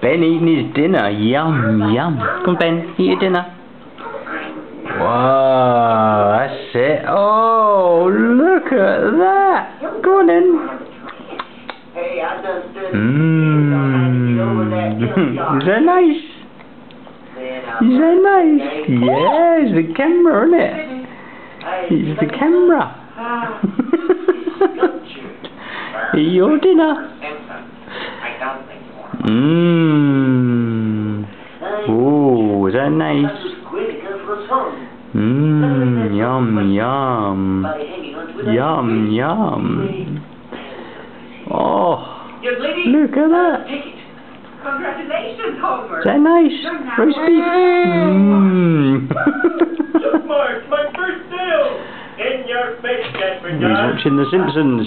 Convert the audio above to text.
Benn eating his dinner. Yum, yum. Come on, Benn, eat your dinner. Whoa, that's it. Oh, look at that. Go on then. Hey, I done stood Mmm. Is that nice? Is that nice? Yeah, it's the camera, isn't it? It's the camera. Eat your dinner. Mmm. That nice? Mmm, yum, yum. Yum, yum. Oh, look at that. Congratulations, Homer. Is that nice? Roast beef? Mmm. Mark, my first sale! In your face, Jasper He's watching The Simpsons.